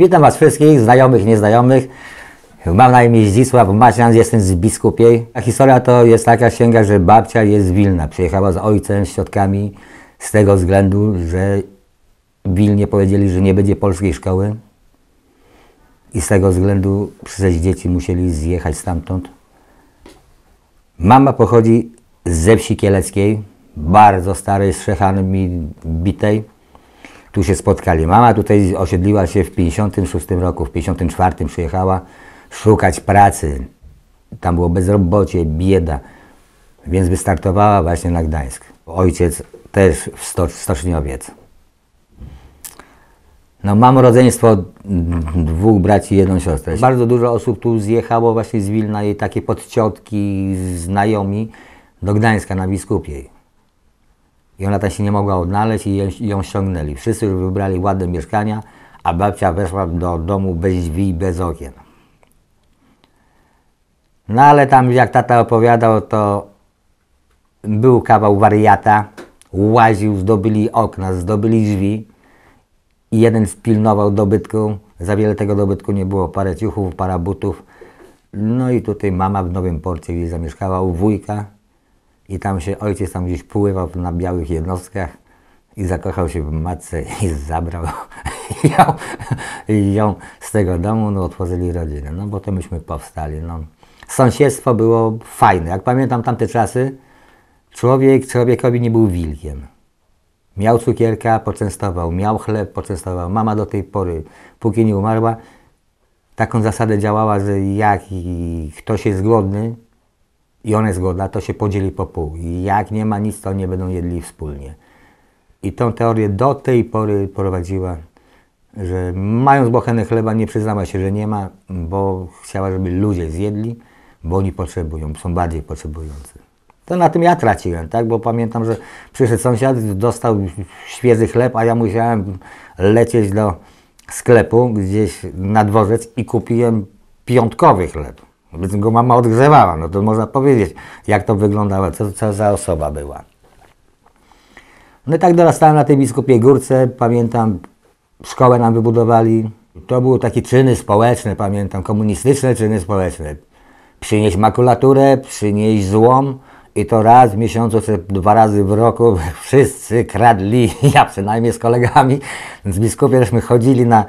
Witam Was wszystkich, znajomych, nieznajomych. Mam na imię Zdzisław Macian, jestem z Biskupiej. A historia to jest taka księga, że babcia jest z Wilna. Przyjechała z ojcem, z ciotkami z tego względu, że Wilnie powiedzieli, że nie będzie polskiej szkoły. I z tego względu sześć dzieci musieli zjechać stamtąd. Mama pochodzi ze wsi kieleckiej, bardzo starej, z Szechanami bitej. Tu się spotkali. Mama tutaj osiedliła się w 56 roku, w 54 przyjechała szukać pracy. Tam było bezrobocie, bieda, więc wystartowała właśnie na Gdańsk. Ojciec też w Sto Stoczniowiec. No, mam rodzeństwo dwóch braci i jedną siostrę. Bardzo dużo osób tu zjechało właśnie z Wilna i takie podciotki, znajomi do Gdańska na Biskupiej. I ona tam się nie mogła odnaleźć i ją, ją ściągnęli. Wszyscy już wybrali ładne mieszkania, a babcia weszła do domu bez drzwi bez okien. No ale tam jak tata opowiadał, to był kawał wariata, łaził, zdobyli okna, zdobyli drzwi i jeden spilnował dobytku. Za wiele tego dobytku nie było, parę ciuchów, parę butów. No i tutaj mama w Nowym Porcie, gdzie zamieszkała u wujka i tam się ojciec tam gdzieś pływał na białych jednostkach i zakochał się w matce i zabrał ją, ją z tego domu, no otworzyli rodzinę, no bo to myśmy powstali, no. Sąsiedztwo było fajne, jak pamiętam tamte czasy, człowiek człowiekowi nie był wilkiem. Miał cukierka, poczęstował, miał chleb, poczęstował. Mama do tej pory, póki nie umarła, taką zasadę działała, że jak ktoś jest głodny i ona jest głodna, to się podzieli po pół. I jak nie ma nic, to nie będą jedli wspólnie. I tą teorię do tej pory prowadziła, że mając bochenę chleba nie przyznała się, że nie ma, bo chciała, żeby ludzie zjedli, bo oni potrzebują, są bardziej potrzebujący. To na tym ja traciłem, tak? Bo pamiętam, że przyszedł sąsiad, dostał świeży chleb, a ja musiałem lecieć do sklepu gdzieś na dworzec i kupiłem piątkowy chleb. Więc go mama odgrzewała, no to można powiedzieć, jak to wyglądało, co, co za osoba była. No i tak dorastałem na tej biskupiej górce, pamiętam, szkołę nam wybudowali. To były takie czyny społeczne, pamiętam, komunistyczne czyny społeczne. Przynieść makulaturę, przynieść złom, i to raz w miesiącu, czy dwa razy w roku wszyscy kradli, ja przynajmniej z kolegami, z biskupie żeśmy chodzili na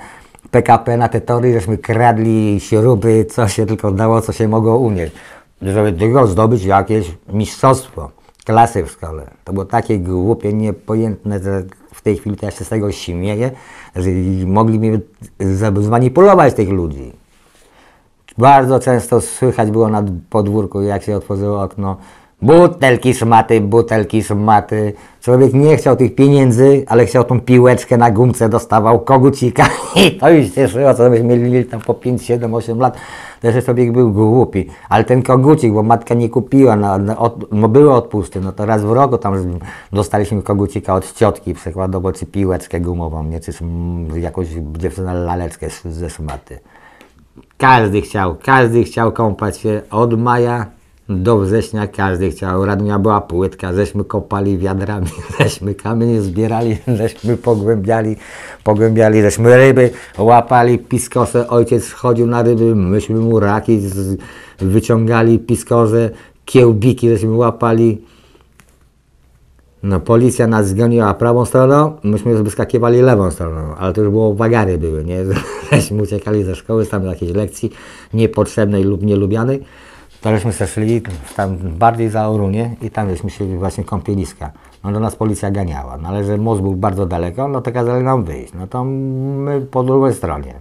PKP, na te tory, żeśmy kradli śruby, co się tylko dało, co się mogło unieść, żeby tylko zdobyć jakieś mistrzostwo, klasy w szkole. To było takie głupie, niepojętne, że w tej chwili to ja się z tego śmieję, że mogli mi zmanipulować tych ludzi. Bardzo często słychać było na podwórku, jak się otworzyło okno, Butelki szmaty, butelki szmaty. Człowiek nie chciał tych pieniędzy, ale chciał tą piłeczkę na gumce, dostawał kogucika i to już cieszyło, co byśmy mieli tam po 5, 7, 8 lat. Też człowiek był głupi, ale ten kogucik, bo matka nie kupiła, no, no, no były odpusty, no to raz w roku tam dostaliśmy kogucika od ciotki przykładowo, czy piłeczkę gumową, nie, czy jakąś dziewczynę laleczkę ze szmaty. Każdy chciał, każdy chciał kąpać się od maja do września każdy chciał. Radnia była płytka, żeśmy kopali wiadrami, żeśmy kamienie zbierali, żeśmy pogłębiali, pogłębiali, żeśmy ryby łapali, piskosę. Ojciec chodził na ryby, myśmy mu raki z, wyciągali, piskorze, kiełbiki żeśmy łapali. No, policja nas zgoniła prawą stroną, myśmy wyskakiwali lewą stroną, ale to już było wagary były, nie? Żeśmy uciekali ze szkoły, tam jakiejś lekcji niepotrzebnej lub nielubianej. To żeśmy szli tam bardziej za Orunie i tam żeśmy się właśnie kąpieliska. No do nas policja ganiała, no ale że most był bardzo daleko, no to kazali nam wyjść. No to my po drugiej stronie.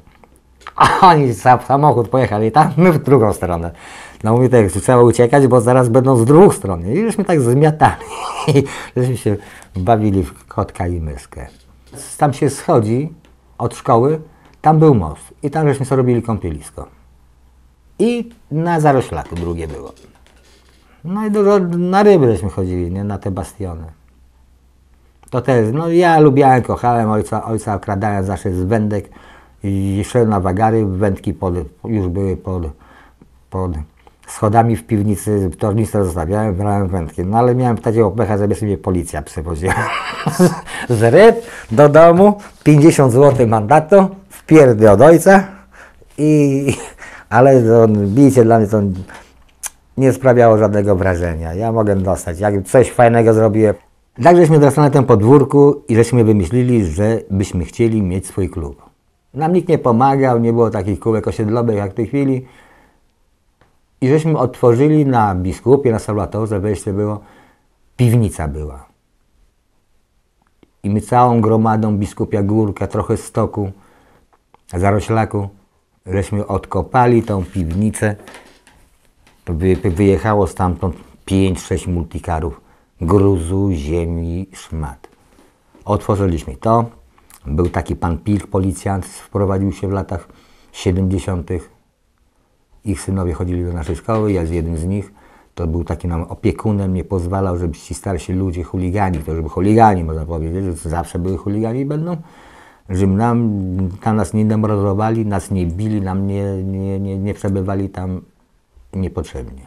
A oni samochód pojechali tam, my w drugą stronę. No mówię tak, trzeba uciekać, bo zaraz będą z dwóch stron. I żeśmy tak zmiatali. żeśmy się bawili w kotka i myskę. Tam się schodzi od szkoły, tam był most. I tam żeśmy sobie robili kąpielisko. I na zaroślaku drugie było. No i dużo na ryby chodzili, nie? na te bastiony. To też, no ja lubiałem, kochałem ojca, ojca okradałem zawsze z wędek i szedłem na wagary, wędki pod, już były pod, pod schodami w piwnicy, w tornistrze zostawiałem, brałem wędki. No ale miałem takiego pecha, żeby sobie policja przywoziła. z ryb do domu, 50 zł mandatu, w pierdy od ojca, i, ale to bicie dla mnie to nie sprawiało żadnego wrażenia. Ja mogę dostać. Jak coś fajnego zrobiłem. Tak żeśmy wracali na tym podwórku i żeśmy wymyślili, że byśmy chcieli mieć swój klub. Nam nikt nie pomagał, nie było takich kółek osiedlowych jak w tej chwili. I żeśmy otworzyli na biskupie, na Salwatorze, wejście było, piwnica była. I my całą gromadą biskupia Górka, trochę stoku, zaroślaku, żeśmy odkopali tą piwnicę. To wy, wyjechało stamtąd 5-6 multikarów gruzu, ziemi, szmat. Otworzyliśmy to. Był taki pan Pilch, policjant, wprowadził się w latach 70. Ich synowie chodzili do naszej szkoły, ja z jednym z nich. To był taki nam opiekunem, nie pozwalał, żeby ci starsi ludzie, chuligani, to żeby chuligani, można powiedzieć, że zawsze były chuligani i będą, że nam, tam nas nie demoralizowali, nas nie bili, nam nie, nie, nie, nie przebywali tam niepotrzebnie.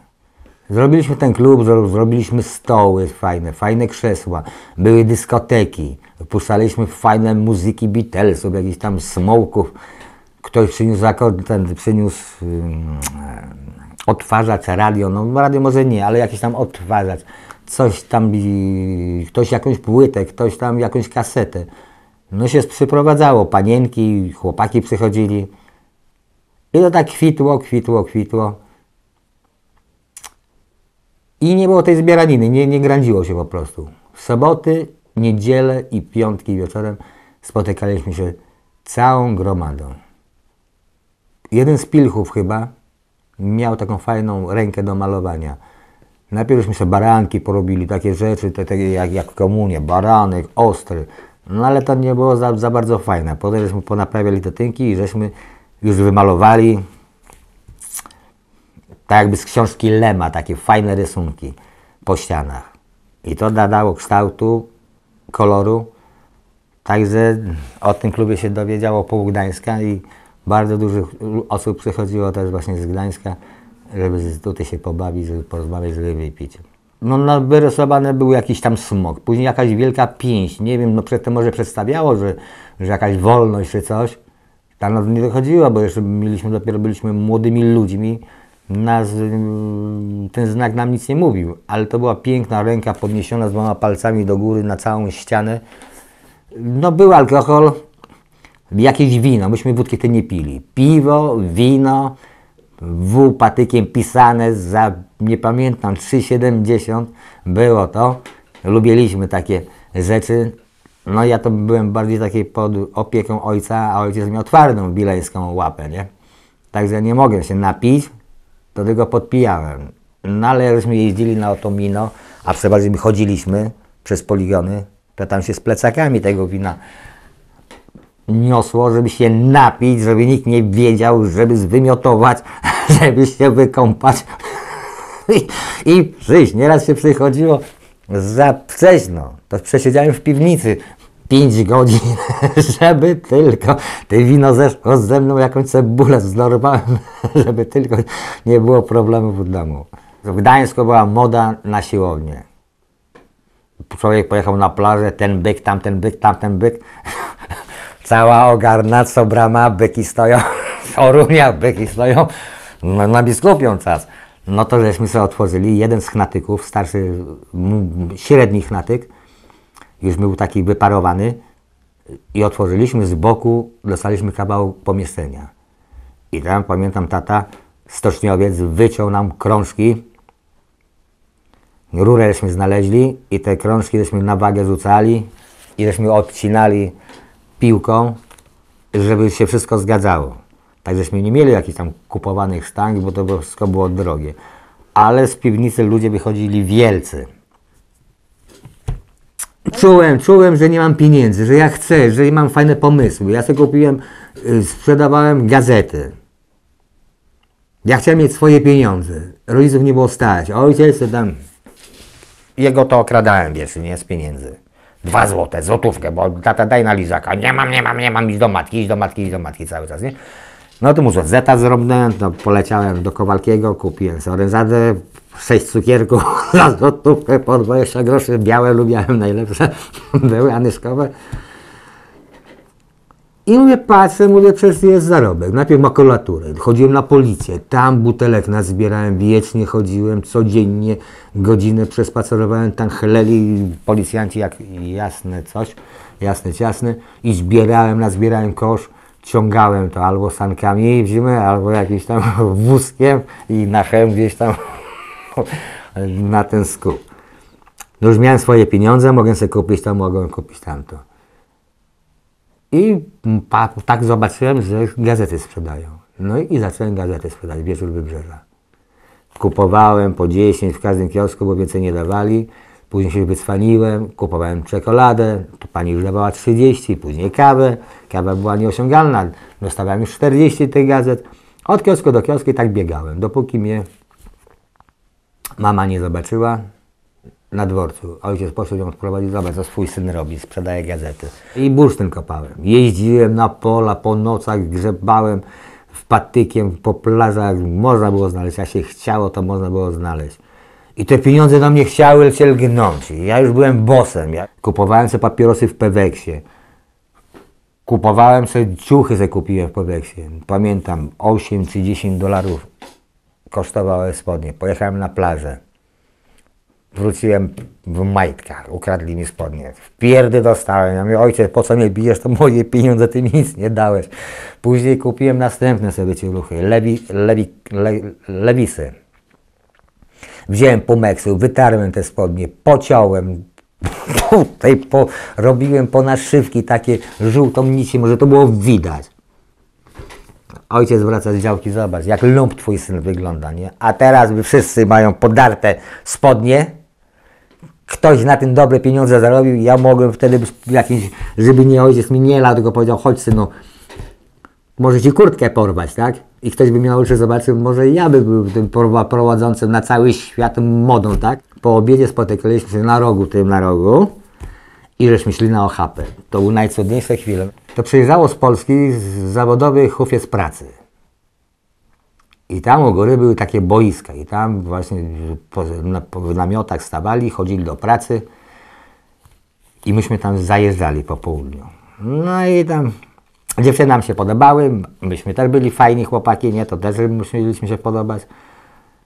Zrobiliśmy ten klub, zro- zrobiliśmy stoły fajne, fajne krzesła, były dyskoteki, puszczaliśmy fajne muzyki Beatlesów, jakichś tam smoków. Ktoś przyniósł, ten, przyniósł um, odtwarzacz, radio, no radio może nie, ale jakiś tam odtwarzacz. Coś tam, ktoś jakąś płytę, ktoś tam jakąś kasetę. No się przyprowadzało, panienki, chłopaki przychodzili. I to tak kwitło, kwitło, kwitło. I nie było tej zbieraniny, nie, nie grądziło się po prostu. W soboty, niedzielę i piątki wieczorem spotykaliśmy się całą gromadą. Jeden z pilchów chyba miał taką fajną rękę do malowania. Najpierw żeśmy sobie baranki porobili, takie rzeczy, te, jak, jak komunie, baranek, ostry. No ale to nie było za, za bardzo fajne. Potem żeśmy ponaprawiali te tynki i żeśmy już wymalowali tak jakby z książki Lema, takie fajne rysunki po ścianach. I to nadało kształtu, koloru. Także o tym klubie się dowiedziało pół Gdańska i bardzo dużo osób przychodziło też właśnie z Gdańska, żeby tutaj się pobawić, żeby porozmawiać, żeby wypić. No, no wyrysowany był jakiś tam smok, później jakaś wielka pięść, nie wiem, no przedtem może przedstawiało, że, że jakaś wolność czy coś. Tam nas nie dochodziło, bo jeszcze mieliśmy, dopiero byliśmy młodymi ludźmi, nas, ym, ten znak nam nic nie mówił, ale to była piękna ręka podniesiona z dwoma palcami do góry na całą ścianę. No był alkohol, jakieś wino, myśmy wódki ty nie pili. Piwo, wino, W patykiem pisane za, nie pamiętam, 3,70 było to. Lubiliśmy takie rzeczy. No ja to byłem bardziej takiej pod opieką ojca, a ojciec miał twardą bileńską łapę, nie? Także nie mogłem się napić, to tylko podpijałem. No ale żeśmy jeździli na otomino, a przeważnie my chodziliśmy przez poligony, to tam się z plecakami tego wina niosło, żeby się napić, żeby nikt nie wiedział, żeby zwymiotować, żeby się wykąpać i, i przyjść. Nieraz się przychodziło za wcześno. To przesiedziałem w piwnicy 5 godzin, żeby tylko te wino zeszło ze mną, jakąś cebulę zlorowałem, żeby tylko nie było problemów w domu. W Gdańsku była moda na siłownię. Człowiek pojechał na plażę, ten byk, tamten byk, tamten byk. Cała ogarna, co brama, byki stoją, Orunia, byki stoją, no, na biskupią czas. No to żeśmy sobie otworzyli, jeden z chnatyków, starszy, średni chnatyk, już był taki wyparowany. I otworzyliśmy z boku, dostaliśmy kawał pomieszczenia. I tam pamiętam tata, stoczniowiec wyciął nam krążki, rurę żeśmy znaleźli i te krążki żeśmy na wagę rzucali i żeśmy odcinali piłką, żeby się wszystko zgadzało. Tak żeśmy nie mieli jakichś tam kupowanych sztang, bo to wszystko było drogie. Ale z piwnicy ludzie wychodzili wielcy. Czułem, czułem, że nie mam pieniędzy, że ja chcę, że mam fajne pomysły. Ja sobie kupiłem, y, sprzedawałem gazety. Ja chciałem mieć swoje pieniądze. Rodziców nie było stać. Ojciec to tam... Jego to okradałem, wiesz, nie z pieniędzy. Dwa złote, złotówkę, bo tata daj na lizaka. Nie mam, nie mam, nie mam, idź do matki, idź do matki, idź do matki cały czas, nie? No to muszę zeta zrobiłem, to poleciałem do Kowalkiego, kupiłem sobie orężadę, sześć cukierków za złotówkę, po 20 groszy, białe lubiałem najlepsze, były anyszkowe. I mówię, patrzę, mówię, przecież jest zarobek. Najpierw makulaturę, chodziłem na policję, tam butelek nazbierałem, wiecznie chodziłem, codziennie, godzinę przespacerowałem, tam chleli policjanci jak jasne coś, jasne, ciasne i zbierałem, nazbierałem kosz, ciągałem to albo sankami w zimę, albo jakimś tam wózkiem i na chem gdzieś tam na ten skup. No już miałem swoje pieniądze, mogłem sobie kupić to, mogłem kupić tamto. I pa, tak zobaczyłem, że gazety sprzedają. No i zacząłem gazety sprzedać, Wieczór Wybrzeża. Kupowałem po 10 w każdym kiosku, bo więcej nie dawali. Później się wycwaniłem, kupowałem czekoladę, to pani już dawała 30, później kawę. Kawa była nieosiągalna, dostawałem już 40 tych gazet. Od kiosku do kiosku i tak biegałem, dopóki mnie mama nie zobaczyła, na dworcu. Ojciec poszedł ją odprowadzić, zobacz, co swój syn robi, sprzedaje gazety. I bursztyn kopałem. Jeździłem na pola, po nocach grzebałem w patykiem, po plażach, można było znaleźć, jak się chciało, to można było znaleźć. I te pieniądze do mnie chciały się lgnąć. Ja już byłem bosem. Ja kupowałem sobie papierosy w Peweksie. Kupowałem sobie ciuchy, sobie kupiłem w Peweksie. Pamiętam, 8 czy 10 dolarów kosztowały spodnie. Pojechałem na plażę. Wróciłem w majtkach, ukradli mi spodnie. W pierdy dostałem. Ja mówię, ojciec, po co mnie bijesz, to moje pieniądze, ty mi nic nie dałeś. Później kupiłem następne sobie ciuchy, lewi, lewi, le, lewisy. Wziąłem pomeksu, wytarłem te spodnie, pociąłem, tutaj po, robiłem po naszywki takie żółtą nicią, może to było widać. Ojciec wraca z działki, zobacz, jak lump twój syn wygląda, nie? A teraz by wszyscy mają podarte spodnie, ktoś na tym dobre pieniądze zarobił, ja mogłem wtedy jakieś, żeby nie ojciec mi nie lał, tylko powiedział, chodź synu, może ci kurtkę porwać, tak? I ktoś by miał oczy zobaczył, może ja by był tym prowadzącym na cały świat modą, tak? Po obiedzie spotykaliśmy się na rogu, tym na rogu i żeśmy szli na ochapę. To były najcudniejsze chwile. To przyjeżdżało z Polski zawodowy hufiec pracy. I tam u góry były takie boiska i tam właśnie po, na, po, w namiotach stawali, chodzili do pracy i myśmy tam zajeżdżali po południu. No i tam dziewczyny nam się podobały, myśmy też byli fajni chłopaki, nie, to też musieliśmy się podobać.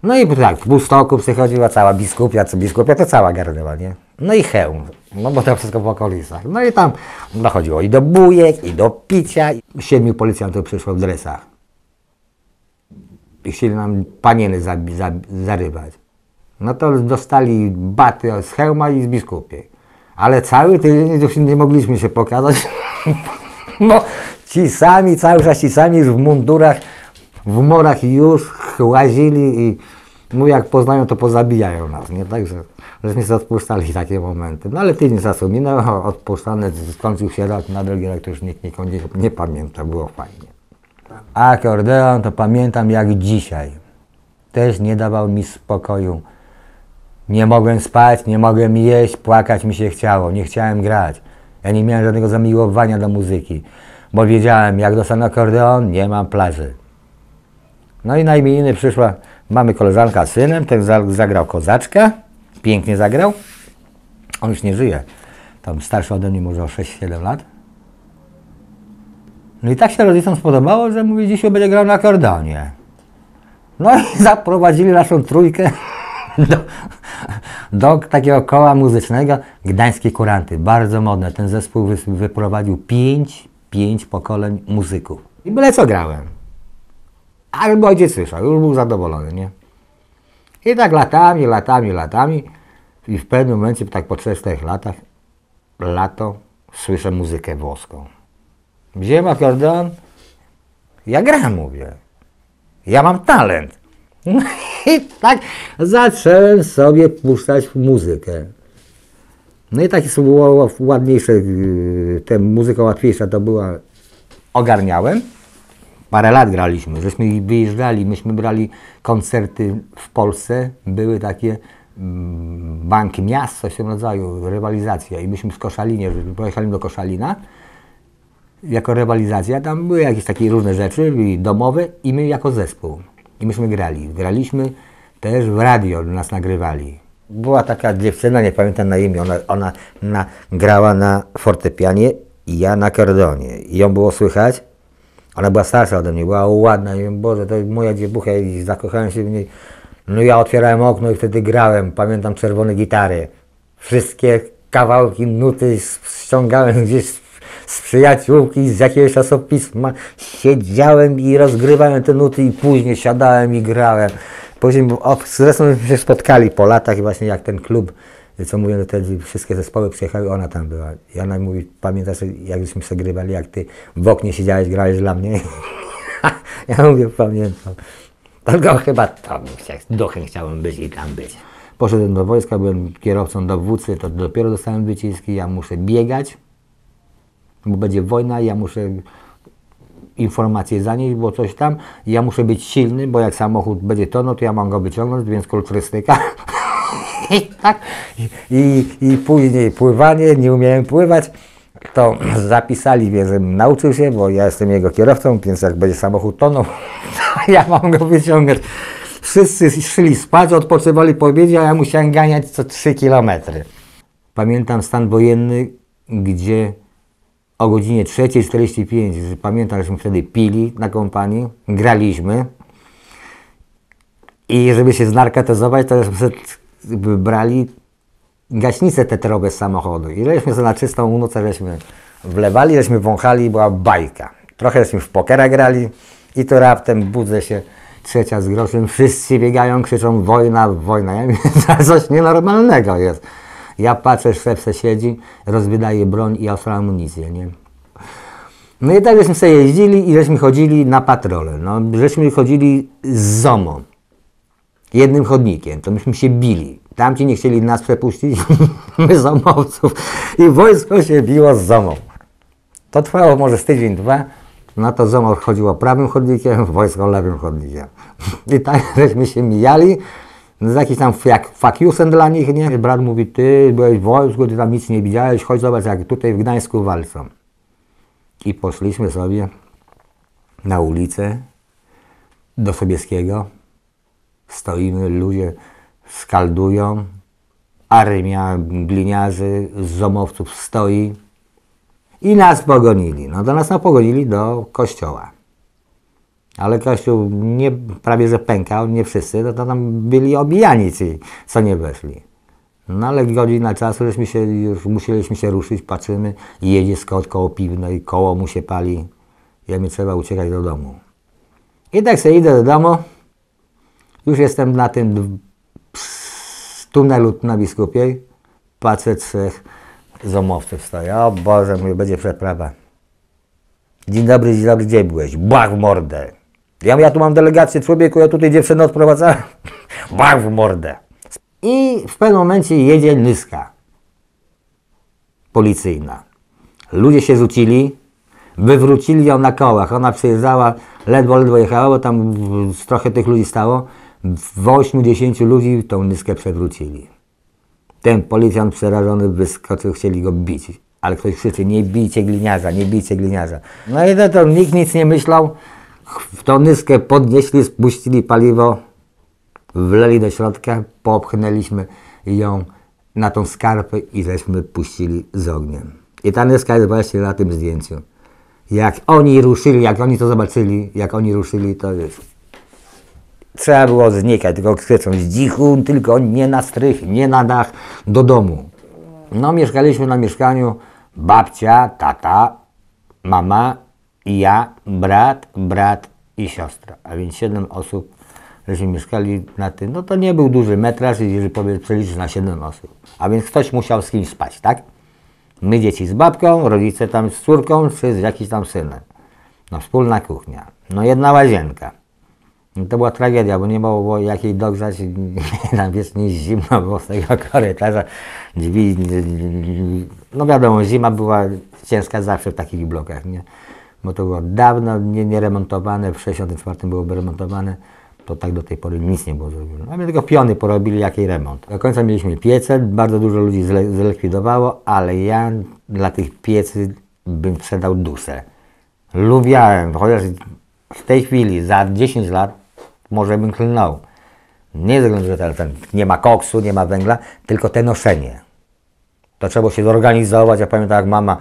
No i tak, w Bustoku przychodziła cała biskupia, co biskupia to cała garderoba, nie? No i hełm, no bo to wszystko w okolicach. No i tam dochodziło i do bujek, i do picia. Siedmiu policjantów przyszło w dresach chcieli nam panieny zarywać. No to dostali baty z hełma i z biskupiej. Ale cały tydzień już nie mogliśmy się pokazać, bo ci sami, cały czas ci sami w mundurach, w morach już łazili i mu jak poznają, to pozabijają nas, nie? Także żeśmy sobie odpuszczali takie momenty. No ale tydzień czasu minął, odpuszczane, skończył się rok, na drugi rok to już nikt nikogo nie, nie pamięta, było fajnie. Akordeon to pamiętam jak dzisiaj. Też nie dawał mi spokoju. Nie mogłem spać, nie mogłem jeść, płakać mi się chciało, nie chciałem grać. Ja nie miałem żadnego zamiłowania do muzyki, bo wiedziałem, jak dostanę akordeon, nie mam plaży. No i na imieniny przyszła, mamy koleżanka z synem, ten zagrał kozaczka, pięknie zagrał. On już nie żyje, tam starszy ode mnie może o 6-7 lat. No i tak się rodzicom spodobało, że mówi, dzisiaj będzie grał na akordeonie. No i zaprowadzili naszą trójkę do, do takiego koła muzycznego Gdańskie Kuranty. Bardzo modne. Ten zespół wy, wyprowadził pięć, pięć pokoleń muzyków. I byle co grałem. Ale ojciec słyszał, już był zadowolony, nie? I tak latami, latami, latami i w pewnym momencie, tak po 3-4 latach, lato, słyszę muzykę włoską. Wziąłem akordeon, ja gram, mówię. Ja mam talent. I tak zacząłem sobie puszczać muzykę. No i takie było ładniejsze, y, tę muzyka łatwiejsza to była, ogarniałem. Parę lat graliśmy, żeśmy wyjeżdżali, myśmy brali koncerty w Polsce, były takie mm, banki miast, coś w tym rodzaju, rywalizacja i myśmy z Koszalinie, pojechali do Koszalina, jako rywalizacja, tam były jakieś takie różne rzeczy domowe i my jako zespół. I myśmy grali. Graliśmy też w radio, nas nagrywali. Była taka dziewczyna, nie pamiętam na imię, ona, ona na, grała na fortepianie i ja na kordonie. I ją było słychać. Ona była starsza ode mnie, była ładna. I Boże, to moja dziewucha i zakochałem się w niej. No ja otwierałem okno i wtedy grałem. Pamiętam czerwone gitary. Wszystkie kawałki, nuty ściągałem gdzieś z, przyjaciółki, z jakiegoś czasopisma. Siedziałem i rozgrywałem te nuty i później siadałem i grałem. Później, zresztą się spotkali po latach i właśnie jak ten klub, co mówię, wtedy wszystkie zespoły przyjechały, ona tam była. I ona mówi, pamiętasz jak żeśmy sobie grywali, jak ty w oknie siedziałeś, grałeś dla mnie? ja mówię, pamiętam. Tylko chyba chciał, duchem chciałem być i tam być. Poszedłem do wojska, byłem kierowcą dowódcy, to dopiero dostałem wyciski, ja muszę biegać, bo będzie wojna, ja muszę informacje zanieść, bo coś tam, ja muszę być silny, bo jak samochód będzie tonął, to ja mam go wyciągnąć, więc kulturystyka. I tak, i, i, później pływanie, nie umiałem pływać, to zapisali żebym nauczył się, bo ja jestem jego kierowcą, więc jak będzie samochód tonął, to ja mam go wyciągać. Wszyscy szli spać, odpoczywali po obiedzie, a ja musiałem ganiać co 3 kilometry. Pamiętam stan wojenny, gdzie o godzinie 3.45, pamiętam, żeśmy wtedy pili na kompanii, graliśmy i żeby się znarkotyzować, to żeśmy brali gaśnicę teterowe z samochodu i żeśmy sobie na czystą nocę żeśmy wlewali, żeśmy wąchali była bajka. Trochę żeśmy w pokera grali i to raptem budzę się trzecia z groszem, wszyscy biegają, krzyczą wojna, wojna. Ja mówię, coś nienormalnego jest. Ja patrzę, szef se siedzi, rozwydaje broń i ostra amunicję, nie? No i tak żeśmy sobie jeździli i żeśmy chodzili na patrole. No, żeśmy chodzili z ZOMO. Jednym chodnikiem. To myśmy się bili. Tamci nie chcieli nas przepuścić, my ZOMowców. I wojsko się biło z ZOMą. To trwało może z tydzień, dwa. No to ZOMO chodziło prawym chodnikiem, wojsko lewym chodnikiem. I tak żeśmy się mijali z jakiś tam jak fakiusem dla nich, nie? Brat mówi, ty byłeś w wojsku, ty tam nic nie widziałeś, chodź zobacz jak tutaj w Gdańsku walczą. I poszliśmy sobie na ulicę do Sobieskiego. Stoimy, ludzie skaldują, armia gliniarzy, zomowców stoi i nas pogonili. No to nas pogonili do kościoła. Ale kościół nie, prawie że pękał, nie wszyscy, no to tam byli obijani ci, co nie weszli. No ale godzina czasu, żeśmy się, już musieliśmy się ruszyć, patrzymy, jedzie skot koło piwnej, koło mu się pali. Ja mi trzeba uciekać do domu. I tak sobie idę do domu, już jestem na tym tunelu na Biskupiej, patrzę trzech zomowców stoi. O Boże, będzie przeprawa. Dzień dobry, dzień dobry, gdzie byłeś? Bach w mordę. Ja, ja tu mam delegację człowieku, ja tutaj dziewczynę odprowadzałem. Bach w mordę. I w pewnym momencie jedzie nyska policyjna. Ludzie się rzucili, wywrócili ją na kołach. Ona przyjeżdżała, ledwo, ledwo jechała, bo tam trochę tych ludzi stało. W 8-10 ludzi tą nyskę przewrócili. Ten policjant przerażony wyskoczył, chcieli go bić. Ale ktoś krzyczy, nie bijcie gliniarza, nie bijcie gliniarza. No i to, to nikt nic nie myślał. W tą nyskę podnieśli, spuścili paliwo, wleli do środka, popchnęliśmy ją na tą skarpę i żeśmy puścili z ogniem. I ta nyska jest właśnie na tym zdjęciu. Jak oni ruszyli, jak oni to zobaczyli, jak oni ruszyli, to jest... Trzeba było znikać, tylko krzyczą z dzichu, tylko nie na strych, nie na dach, do domu. No mieszkaliśmy na mieszkaniu babcia, tata, mama ja, brat, brat i siostra, a więc siedem osób żeśmy mieszkali na tym, no to nie był duży metraż, jeżeli powiedz, przeliczysz na 7 osób. A więc ktoś musiał z kimś spać, tak? My dzieci z babką, rodzice tam z córką, czy z jakimś tam synem. No wspólna kuchnia. No jedna łazienka. No to była tragedia, bo nie było jakiej dogrzać, tam wiesz, nie zimno było z tego korytarza, drzwi, no wiadomo, zima była ciężka zawsze w takich blokach, nie? Bo to było dawno nie, nie remontowane, w 64 byłoby remontowane to tak do tej pory nic nie było zrobione. Nawet tylko piony porobili jakiej remont. Do końca mieliśmy piece, bardzo dużo ludzi zlikwidowało, ale ja dla tych piecy bym sprzedał dusę. Lubiałem, chociaż w tej chwili, za 10 lat, może bym klnął. Nie ze względu, że ten, nie ma koksu, nie ma węgla, tylko te noszenie. To trzeba się zorganizować. Ja pamiętam, jak mama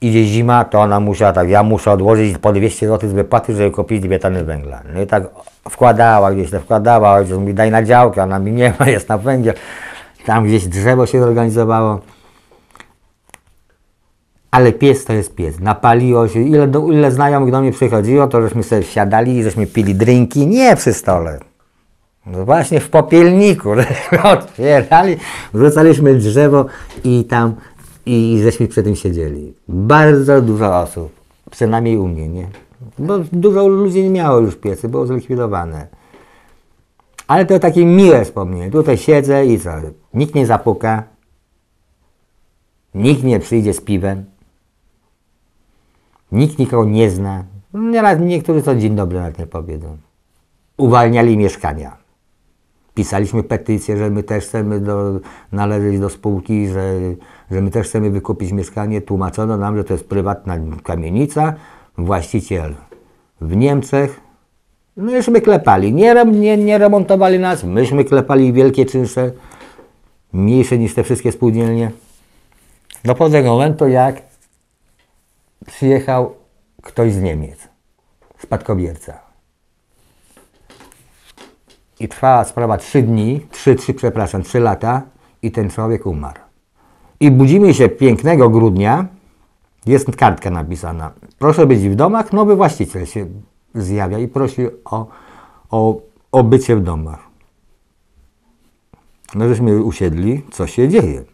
idzie zima, to ona musiała tak, ja muszę odłożyć po 200 zł z wypłaty, żeby kupić dwie tony węgla. No i tak wkładała gdzieś, to wkładała, ojciec mi daj na działkę, ona mi nie ma, jest na węgiel. Tam gdzieś drzewo się zorganizowało. Ale pies to jest pies. Napaliło się. Ile, do, ile znajomych do mnie przychodziło, to żeśmy sobie siadali i żeśmy pili drinki. Nie przy stole. No właśnie w popielniku. Żeśmy otwierali, wrzucaliśmy drzewo i tam i żeśmy przy tym siedzieli. Bardzo dużo osób. Przynajmniej u mnie, nie? Bo dużo ludzi nie miało już piecy, było zlikwidowane. Ale to takie miłe wspomnienie. Tutaj siedzę i co? Nikt nie zapuka. Nikt nie przyjdzie z piwem. Nikt nikogo nie zna. Nieraz niektórzy co dzień dobry nawet nie powiedzą. Uwalniali mieszkania. Pisaliśmy petycję, że my też chcemy do, należeć do spółki, że, że my też chcemy wykupić mieszkanie. Tłumaczono nam, że to jest prywatna kamienica, właściciel w Niemczech. No klepali. Nie, nie, nie remontowali nas, myśmy klepali wielkie czynsze, mniejsze niż te wszystkie spółdzielnie. Do pewnego momentu, jak przyjechał ktoś z Niemiec, spadkobierca. I trwała sprawa trzy dni, trzy, trzy, przepraszam, trzy lata i ten człowiek umarł. I budzimy się pięknego grudnia, jest kartka napisana. Proszę być w domach, nowy właściciel się zjawia i prosi o, o, o bycie w domach. No żeśmy usiedli, co się dzieje.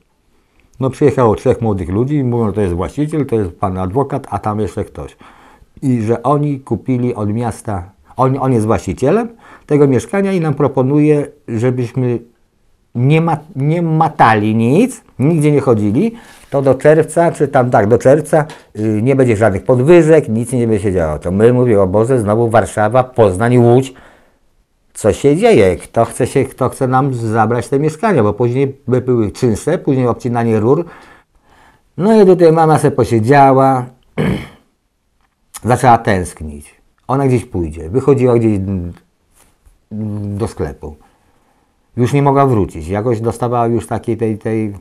No przyjechało trzech młodych ludzi i mówią, to jest właściciel, to jest pan adwokat, a tam jeszcze ktoś. I że oni kupili od miasta, on, on jest właścicielem tego mieszkania i nam proponuje, żebyśmy nie, ma, nie matali nic, nigdzie nie chodzili, to do czerwca, czy tam tak, do czerwca y, nie będzie żadnych podwyżek, nic nie będzie się działo. To my mówimy, o Boże, znowu Warszawa, Poznań, Łódź, co się dzieje, kto chce, się, kto chce nam zabrać te mieszkania, bo później by były czynsze, później obcinanie rur. No i tutaj mama se posiedziała, zaczęła tęsknić. Ona gdzieś pójdzie, wychodziła gdzieś do sklepu. Już nie mogła wrócić. Jakoś dostawała już takiej tej, tej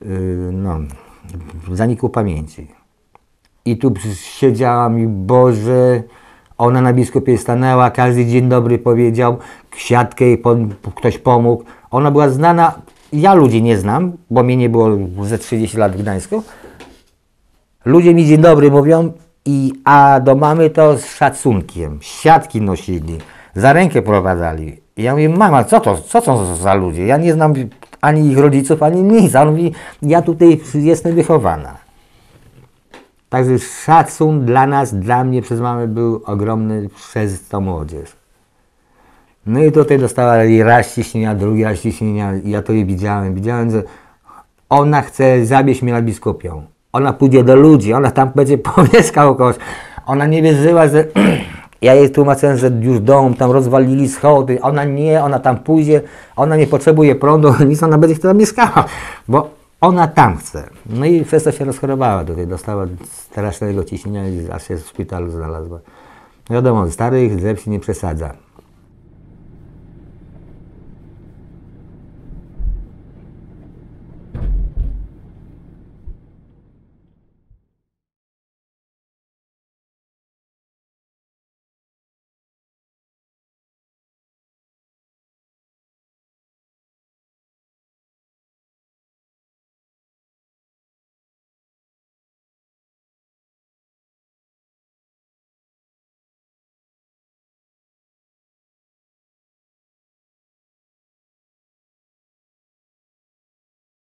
yy, no, zaniku pamięci. I tu siedziała mi, Boże, ona na biskupie stanęła, każdy dzień dobry powiedział, siatkę jej pom- ktoś pomógł. Ona była znana, ja ludzi nie znam, bo mnie nie było ze 30 lat w Gdańsku. Ludzie mi dzień dobry mówią, i, a do mamy to z szacunkiem. Siatki nosili, za rękę prowadzali. I ja mówię, mama, co to, co to za ludzie? Ja nie znam ani ich rodziców, ani nic. A on mówi, ja tutaj jestem wychowana. Także szacun dla nas, dla mnie przez mamę był ogromny przez tą młodzież. No i tutaj dostała raz ciśnienia, drugi raz ciśnienia. Ja to jej widziałem. Widziałem, że ona chce zawieźć mnie na biskupią. Ona pójdzie do ludzi, ona tam będzie pomieszkał kogoś. Ona nie wierzyła, że ja jej tłumaczyłem, że już dom tam rozwalili schody. Ona nie, ona tam pójdzie, ona nie potrzebuje prądu, nic, ona będzie tam mieszkała, bo ona tam chce. No i przez to się rozchorowała tutaj, dostała strasznego ciśnienia i aż się w szpitalu znalazła. Wiadomo, starych drzew nie przesadza.